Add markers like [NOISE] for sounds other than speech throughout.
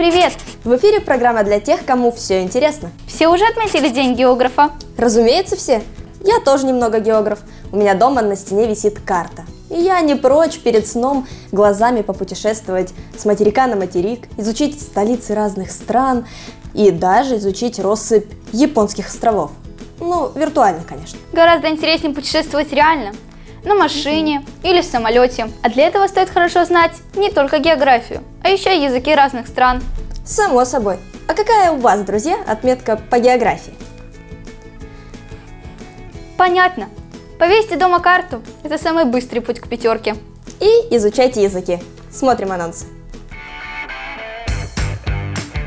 Привет! В эфире программа для тех, кому все интересно. Все уже отметили День географа? Разумеется, все. Я тоже немного географ. У меня дома на стене висит карта. И я не прочь перед сном глазами попутешествовать с материка на материк, изучить столицы разных стран и даже изучить россыпь японских островов. Ну, виртуально, конечно. Гораздо интереснее путешествовать реально. На машине или в самолете. А для этого стоит хорошо знать не только географию, а еще и языки разных стран. Само собой. А какая у вас, друзья, отметка по географии? Понятно. Повесьте дома карту. Это самый быстрый путь к пятерке. И изучайте языки. Смотрим анонсы.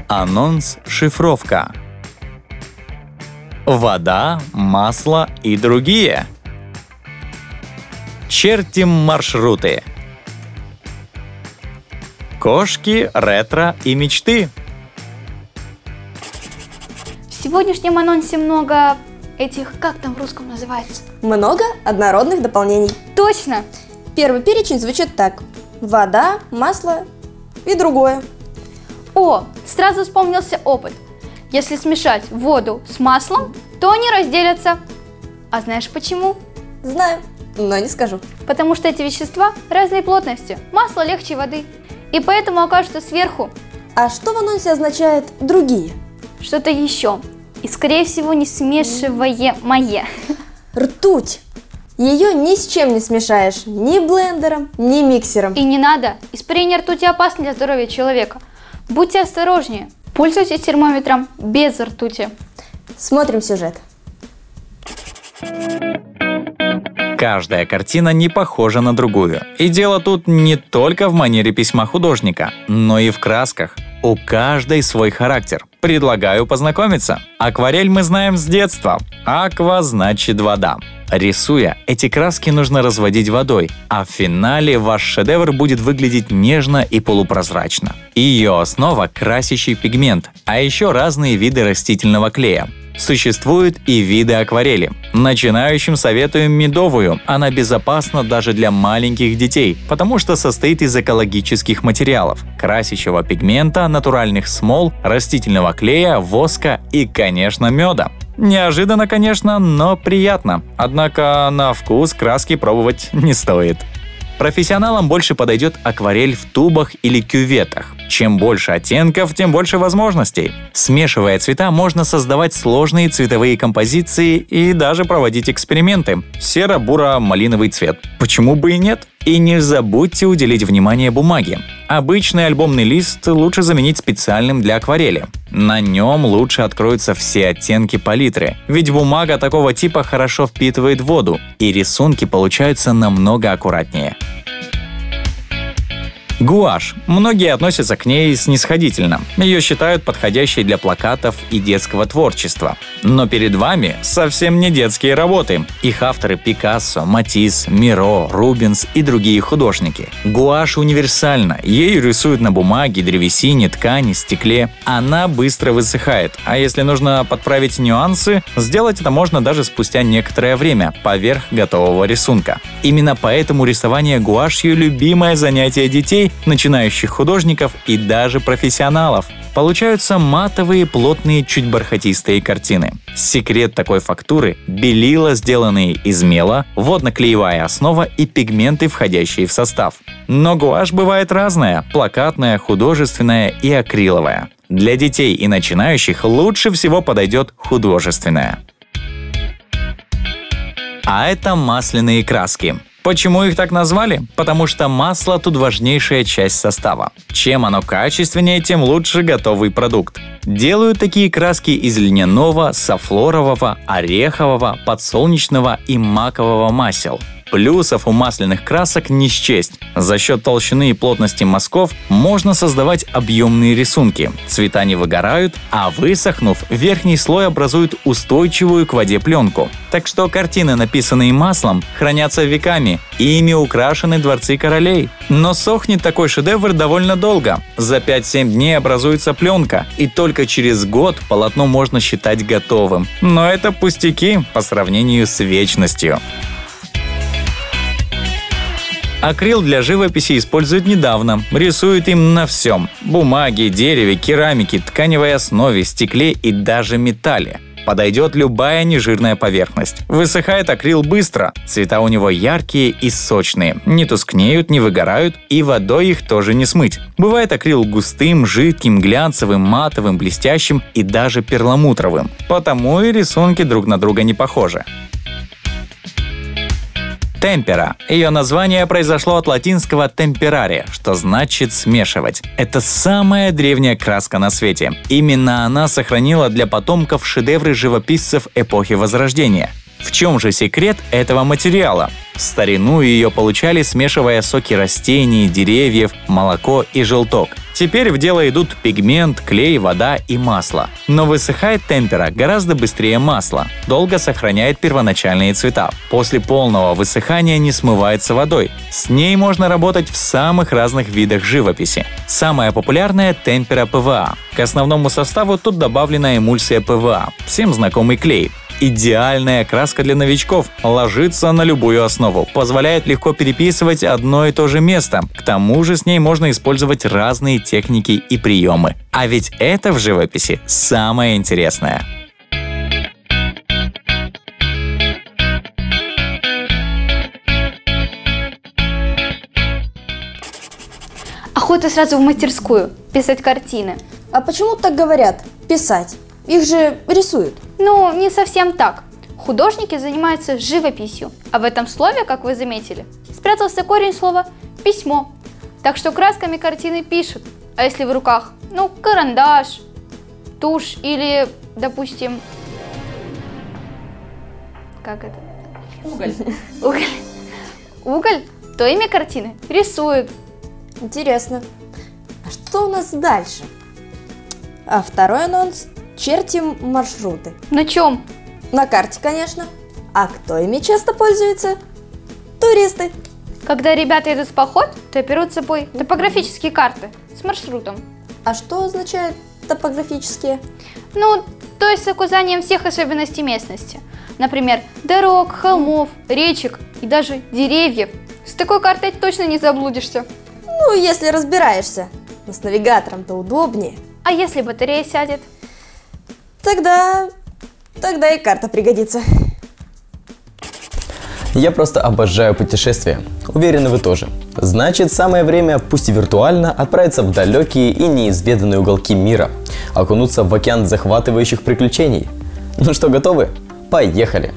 Анонс «Шифровка». Вода, масло и другие. Чертим маршруты. Кошки, ретро и мечты. В сегодняшнем анонсе много этих, как там в русском называется? Много однородных дополнений. Точно! Первый перечень звучит так. Вода, масло и другое. О, сразу вспомнился опыт. Если смешать воду с маслом, то они разделятся. А знаешь почему? Знаю, но не скажу. Потому что эти вещества разной плотности. Масло легче воды. И поэтому окажутся сверху. А что в анонсе означает «другие»? Что-то еще. И, скорее всего, не смешиваемое. Ртуть. Ее ни с чем не смешаешь, ни блендером, ни миксером. И не надо. Испарение ртути опасно для здоровья человека. Будьте осторожнее. Пользуйтесь термометром без ртути. Смотрим сюжет. Каждая картина не похожа на другую. И дело тут не только в манере письма художника, но и в красках. У каждой свой характер. Предлагаю познакомиться. Акварель мы знаем с детства. Аква значит вода. Рисуя, эти краски нужно разводить водой, а в финале ваш шедевр будет выглядеть нежно и полупрозрачно. Ее основа – красящий пигмент, а еще разные виды растительного клея. Существуют и виды акварели. Начинающим советуем медовую. Она безопасна даже для маленьких детей, потому что состоит из экологических материалов – красящего пигмента, натуральных смол, растительного клея, воска и, конечно, меда. Неожиданно, конечно, но приятно. Однако на вкус краски пробовать не стоит. Профессионалам больше подойдет акварель в тубах или кюветах. Чем больше оттенков, тем больше возможностей. Смешивая цвета, можно создавать сложные цветовые композиции и даже проводить эксперименты. Серо-буро-малиновый цвет. Почему бы и нет? И не забудьте уделить внимание бумаге. Обычный альбомный лист лучше заменить специальным для акварели. На нем лучше откроются все оттенки палитры, ведь бумага такого типа хорошо впитывает воду, и рисунки получаются намного аккуратнее. Гуашь. Многие относятся к ней снисходительно. Ее считают подходящей для плакатов и детского творчества. Но перед вами совсем не детские работы. Их авторы Пикассо, Матисс, Миро, Рубинс и другие художники. Гуашь универсальна. Ею рисуют на бумаге, древесине, ткани, стекле. Она быстро высыхает. А если нужно подправить нюансы, сделать это можно даже спустя некоторое время, поверх готового рисунка. Именно поэтому рисование гуашью – любимое занятие детей, начинающих художников и даже профессионалов. Получаются матовые, плотные, чуть бархатистые картины. Секрет такой фактуры – белила, сделанные из мела, водно-клеевая основа и пигменты, входящие в состав. Но гуашь бывает разная – плакатная, художественная и акриловая. Для детей и начинающих лучше всего подойдет художественная. А это масляные краски. Почему их так назвали? Потому что масло тут важнейшая часть состава. Чем оно качественнее, тем лучше готовый продукт. Делают такие краски из льняного, софлорового, орехового, подсолнечного и макового масел. Плюсов у масляных красок не счесть. За счет толщины и плотности мазков можно создавать объемные рисунки. Цвета не выгорают, а высохнув, верхний слой образует устойчивую к воде пленку. Так что картины, написанные маслом, хранятся веками, и ими украшены дворцы королей. Но сохнет такой шедевр довольно долго. За 5-7 дней образуется пленка, и только через год полотно можно считать готовым. Но это пустяки по сравнению с вечностью. Акрил для живописи используют недавно. Рисуют им на всем. Бумаге, дереве, керамике, тканевой основе, стекле и даже металле. Подойдет любая нежирная поверхность. Высыхает акрил быстро, цвета у него яркие и сочные, не тускнеют, не выгорают, и водой их тоже не смыть. Бывает акрил густым, жидким, глянцевым, матовым, блестящим и даже перламутровым. Потому и рисунки друг на друга не похожи. Темпера. Ее название произошло от латинского temperare, что значит смешивать. Это самая древняя краска на свете. Именно она сохранила для потомков шедевры живописцев эпохи Возрождения. В чем же секрет этого материала? В старину ее получали, смешивая соки растений, деревьев, молоко и желток. Теперь в дело идут пигмент, клей, вода и масло. Но высыхает темпера гораздо быстрее масла, долго сохраняет первоначальные цвета. После полного высыхания не смывается водой. С ней можно работать в самых разных видах живописи. Самая популярная – темпера ПВА. К основному составу тут добавлена эмульсия ПВА, всем знакомый клей. Идеальная краска для новичков, ложится на любую основу, позволяет легко переписывать одно и то же место. К тому же с ней можно использовать разные техники и приемы. А ведь это в живописи самое интересное. Охота сразу в мастерскую, писать картины. А почему так говорят? Писать. Их же рисуют. Ну, не совсем так. Художники занимаются живописью, а в этом слове, как вы заметили, спрятался корень слова «письмо». Так что красками картины пишут. А если в руках, ну, карандаш, тушь или, допустим, как это? Уголь. [LAUGHS] Уголь. Уголь, то имя картины рисуют. Интересно. А что у нас дальше? А второй анонс – чертим маршруты. На чем? На карте, конечно. А кто ими часто пользуется? Туристы. Когда ребята идут в поход, то берут с собой топографические карты с маршрутом. А что означают топографические? Ну, то есть с указанием всех особенностей местности. Например, дорог, холмов, речек и даже деревьев. С такой картой точно не заблудишься. Ну, если разбираешься. Но с навигатором-то удобнее. А если батарея сядет? Тогда... Тогда и карта пригодится. Я просто обожаю путешествия. Уверен, и вы тоже. Значит, самое время, пусть и виртуально, отправиться в далекие и неизведанные уголки мира. Окунуться в океан захватывающих приключений. Ну что, готовы? Поехали!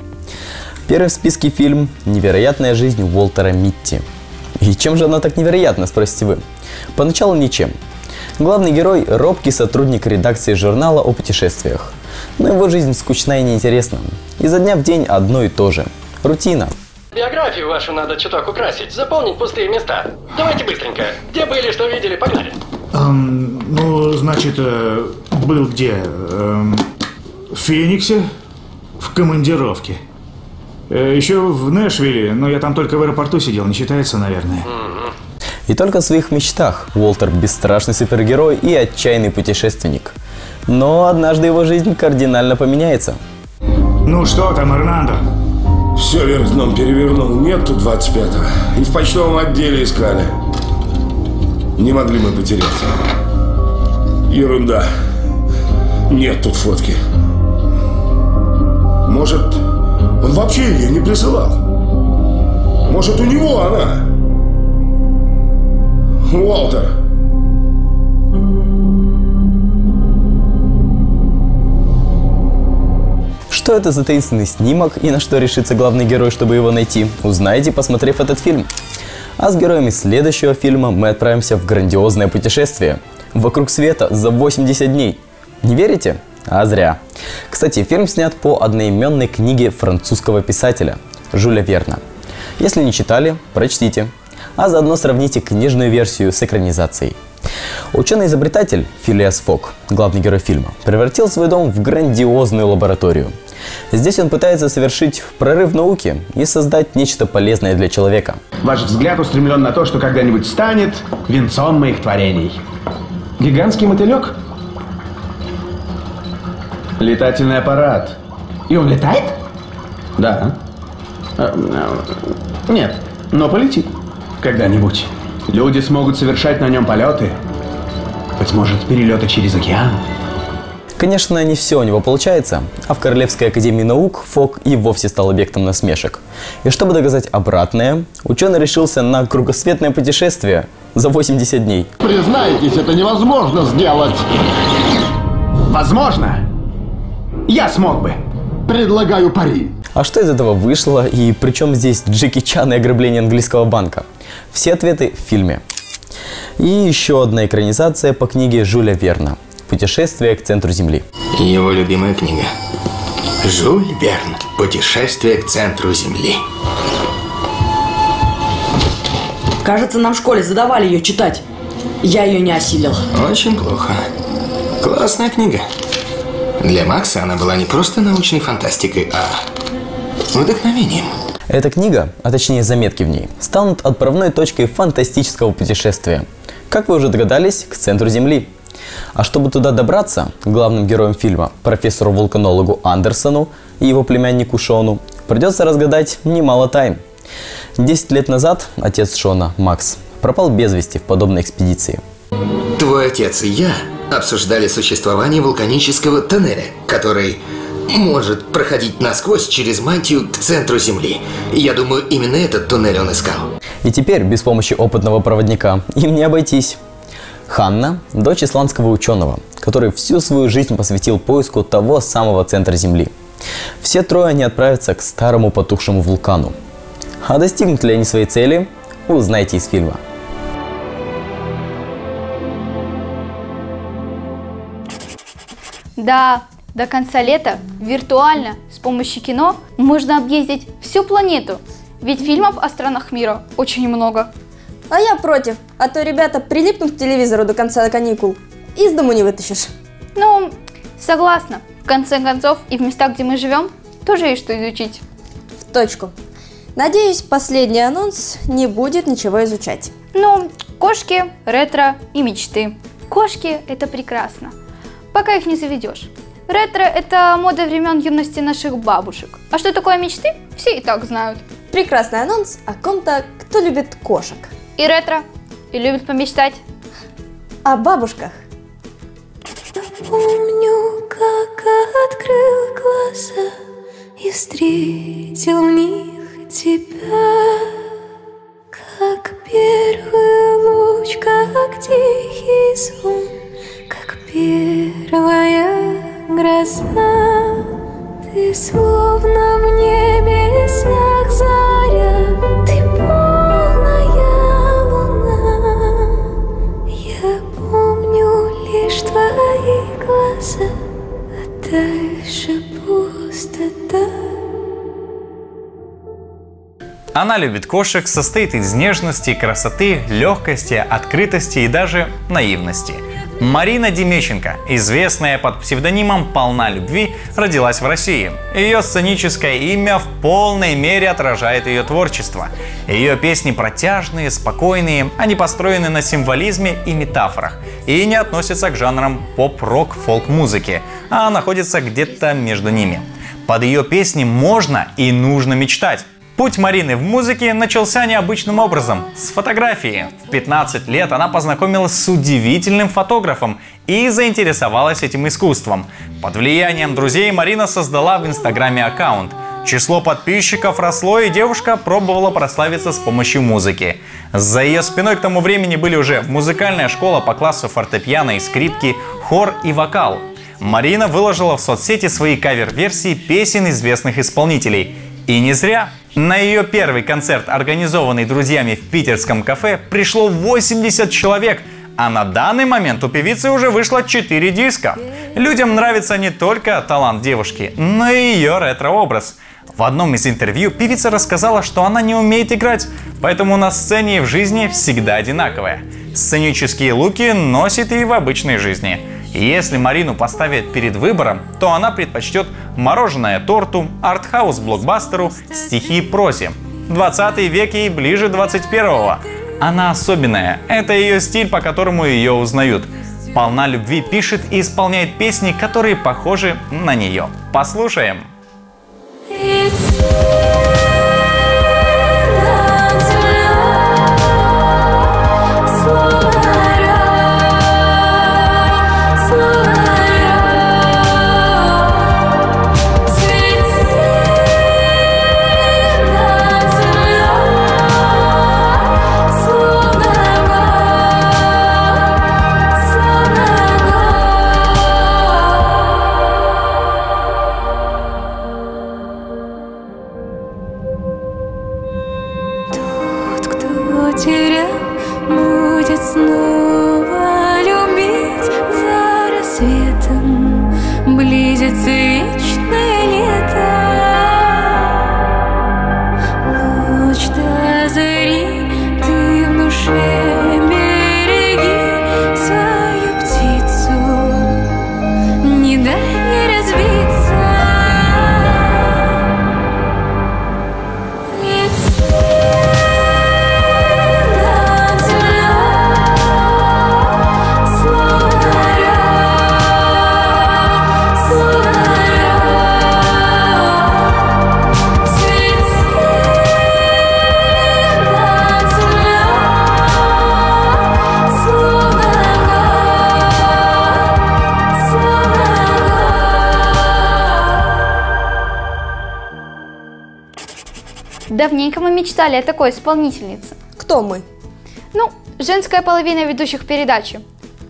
Первый в списке фильм «Невероятная жизнь Уолтера Митти». И чем же она так невероятна, спросите вы? Поначалу ничем. Главный герой – робкий сотрудник редакции журнала о путешествиях. Но его жизнь скучна и неинтересна. Изо дня в день одно и то же. Рутина. Биографию вашу надо чуток украсить, заполнить пустые места. Давайте быстренько. Где были, что видели, погнали. Эм, ну, значит, э, был где? Эм, в Фениксе, в командировке. Э, еще в Нэшвилле, но я там только в аэропорту сидел, не считается, наверное. И только в своих мечтах Уолтер бесстрашный супергерой и отчаянный путешественник. Но однажды его жизнь кардинально поменяется. Ну что там, Эрнандо? Все вверх дном перевернул. Нет тут 25-го. И в почтовом отделе искали. Не могли мы потеряться. Ерунда. Нет тут фотки. Может, он вообще ее не присылал? Может, у него она? Уолтер. Что это за таинственный снимок и на что решится главный герой, чтобы его найти, узнаете, посмотрев этот фильм. А с героями следующего фильма мы отправимся в грандиозное путешествие. Вокруг света за 80 дней. Не верите? А зря. Кстати, фильм снят по одноименной книге французского писателя Жюля Верна. Если не читали, прочтите. А заодно сравните книжную версию с экранизацией. Ученый-изобретатель Филиас Фок, главный герой фильма, превратил свой дом в грандиозную лабораторию. Здесь он пытается совершить прорыв в науке и создать нечто полезное для человека. Ваш взгляд устремлен на то, что когда-нибудь станет венцом моих творений. Гигантский мотылек? Летательный аппарат. И он летает? Да. Э, э, Нет, но полетит. когда-нибудь. Люди смогут совершать на нем полеты. Быть может, перелеты через океан. Конечно, не все у него получается, а в Королевской академии наук Фок и вовсе стал объектом насмешек. И чтобы доказать обратное, ученый решился на кругосветное путешествие за 80 дней. Признайтесь, это невозможно сделать. Возможно, я смог бы. Предлагаю пари. А что из этого вышло и при чем здесь Джеки Чан и ограбление английского банка? Все ответы в фильме. И еще одна экранизация по книге Жюля Верна «Путешествие к центру Земли». Его любимая книга. Жюль Верн. Путешествие к центру Земли. Кажется, нам в школе задавали ее читать. Я ее не осилил. Очень плохо. Классная книга. Для Макса она была не просто научной фантастикой, а вдохновением. Эта книга, а точнее заметки в ней, станут отправной точкой фантастического путешествия. Как вы уже догадались, к центру Земли. А чтобы туда добраться, главным героем фильма, профессору-вулканологу Андерсону и его племяннику Шону, придется разгадать немало тайн. Десять лет назад отец Шона, Макс, пропал без вести в подобной экспедиции. Твой отец и я обсуждали существование вулканического тоннеля, который может проходить насквозь через мантию к центру Земли. Я думаю, именно этот туннель он искал. И теперь, без помощи опытного проводника, им не обойтись. Ханна – дочь исландского ученого, который всю свою жизнь посвятил поиску того самого центра Земли. Все трое они отправятся к старому потухшему вулкану. А достигнут ли они своей цели, узнайте из фильма. Да, до конца лета виртуально с помощью кино можно объездить всю планету. Ведь фильмов о странах мира очень много. А я против, а то ребята прилипнут к телевизору до конца каникул. Из дому не вытащишь. Ну, согласна. В конце концов, и в местах, где мы живем, тоже есть что изучить. В точку. Надеюсь, последний анонс не будет ничего изучать. Ну, кошки, ретро и мечты. Кошки – это прекрасно, пока их не заведешь. Ретро – это мода времен юности наших бабушек. А что такое мечты, все и так знают. Прекрасный анонс о ком-то, кто любит кошек. И ретро, и любит помечтать. О бабушках. Помню, как открыл глаза и встретил в них тебя, как первый луч, как тихий звон, Она любит кошек, состоит из нежности, красоты, легкости, открытости и даже наивности. Марина Демещенко, известная под псевдонимом «Полна любви», родилась в России. Ее сценическое имя в полной мере отражает ее творчество. Ее песни протяжные, спокойные, они построены на символизме и метафорах и не относятся к жанрам поп-рок, фолк-музыки, а находятся где-то между ними. Под ее песни можно и нужно мечтать. Путь Марины в музыке начался необычным образом – с фотографии. В 15 лет она познакомилась с удивительным фотографом и заинтересовалась этим искусством. Под влиянием друзей Марина создала в Инстаграме аккаунт. Число подписчиков росло, и девушка пробовала прославиться с помощью музыки. За ее спиной к тому времени были уже музыкальная школа по классу фортепиано и скрипки, хор и вокал. Марина выложила в соцсети свои кавер-версии песен известных исполнителей. И не зря. На ее первый концерт, организованный друзьями в питерском кафе, пришло 80 человек, а на данный момент у певицы уже вышло 4 диска. Людям нравится не только талант девушки, но и ее ретро-образ. В одном из интервью певица рассказала, что она не умеет играть, поэтому на сцене и в жизни всегда одинаковая. Сценические луки носит и в обычной жизни. И если Марину поставят перед выбором, то она предпочтет мороженое торту, артхаус блокбастеру, стихи прозе. 20 век ей ближе 21-го. Она особенная. Это ее стиль, по которому ее узнают. Полна любви пишет и исполняет песни, которые похожи на нее. Послушаем. Давненько мы мечтали о такой исполнительнице. Кто мы? Ну, женская половина ведущих передачи.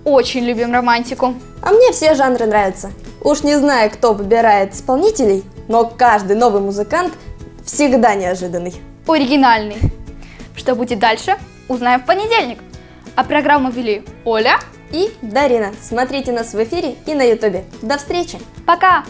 Очень любим романтику. А мне все жанры нравятся. Уж не знаю, кто выбирает исполнителей, но каждый новый музыкант всегда неожиданный. Оригинальный. Что будет дальше, узнаем в понедельник. А программу вели Оля и Дарина. Смотрите нас в эфире и на ютубе. До встречи! Пока!